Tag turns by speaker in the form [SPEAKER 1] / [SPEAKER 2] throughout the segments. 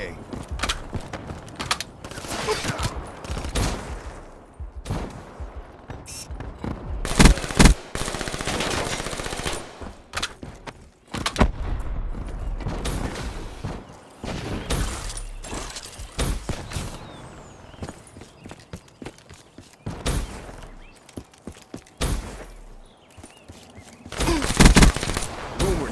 [SPEAKER 1] KIA.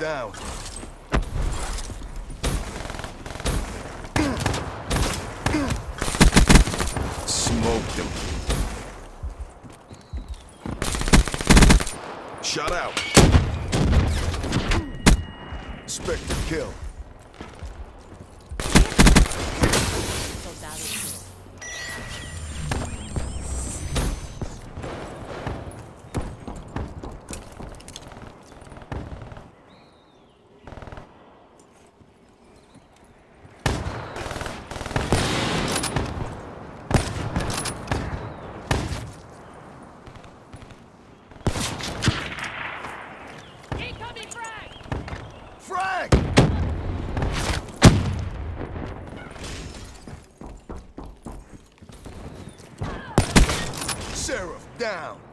[SPEAKER 1] Down. Spectre kill. Seraph down.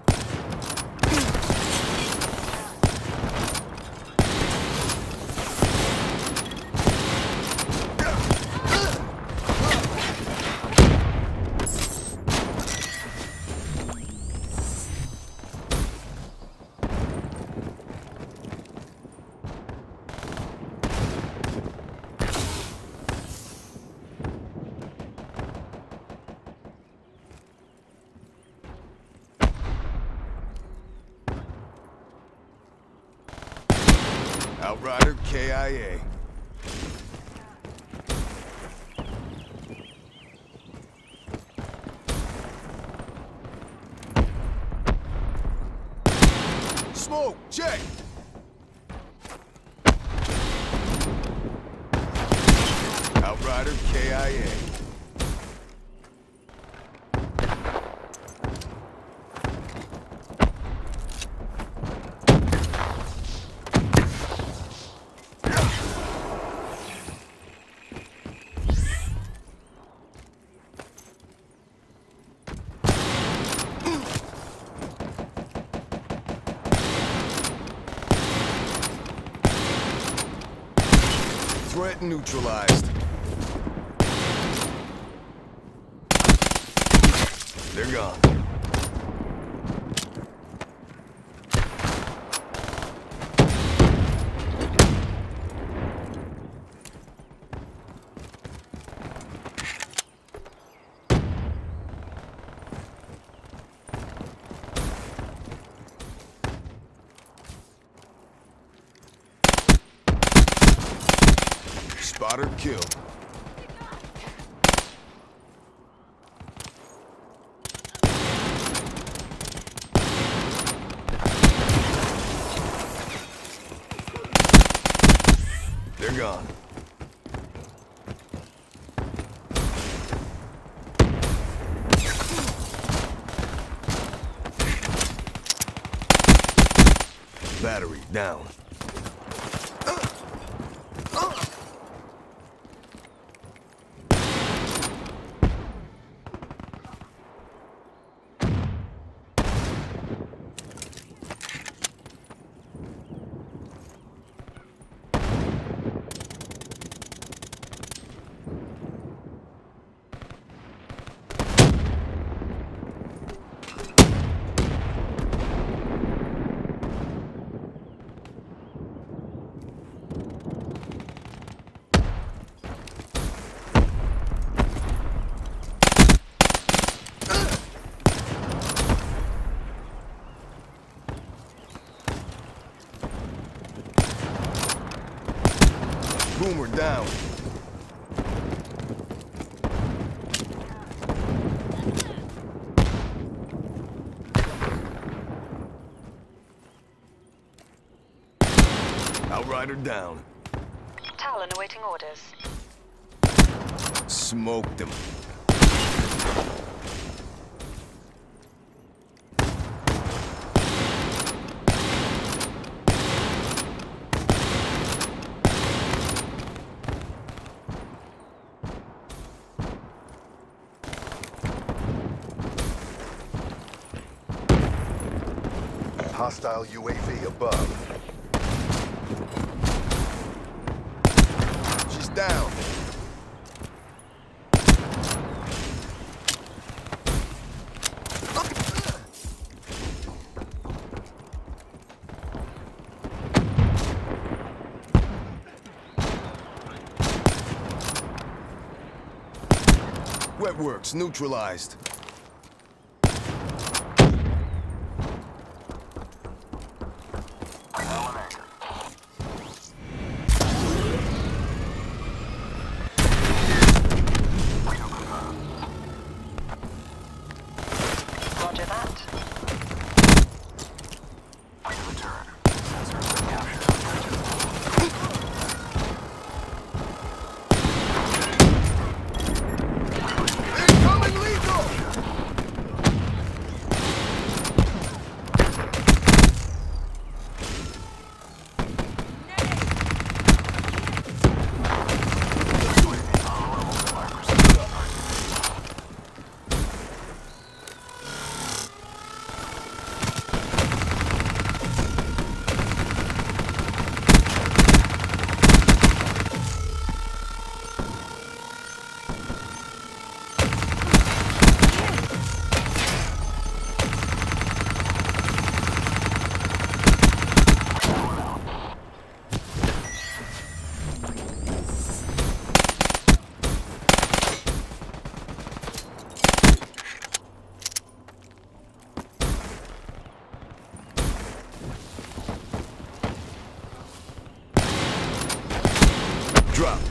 [SPEAKER 1] Outrider KIA. Smoke, check. Outrider KIA. Threat neutralized. They're gone. Spotter kill. They're gone. Battery down. Boomer down. Outrider down.
[SPEAKER 2] Talon awaiting orders.
[SPEAKER 1] Smoked him.
[SPEAKER 3] Hostile UAV above.
[SPEAKER 1] She's down. Wetworks neutralized. Dropped.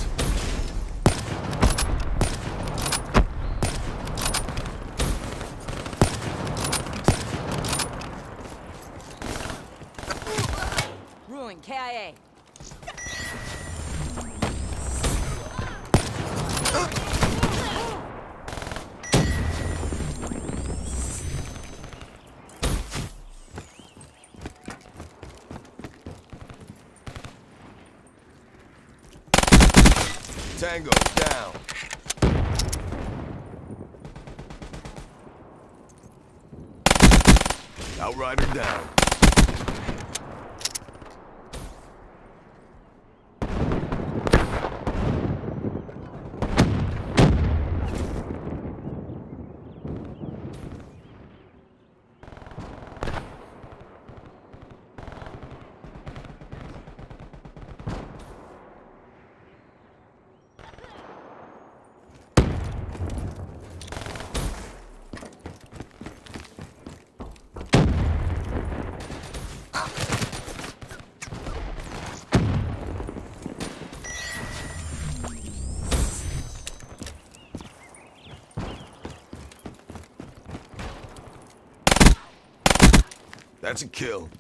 [SPEAKER 1] Tango down. Outrider down. That's a kill.